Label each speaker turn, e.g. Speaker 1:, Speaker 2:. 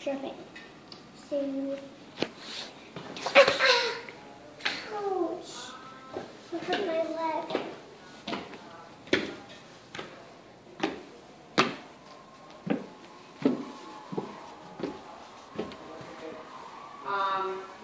Speaker 1: stripping. So, ouch! I hurt my leg. Um.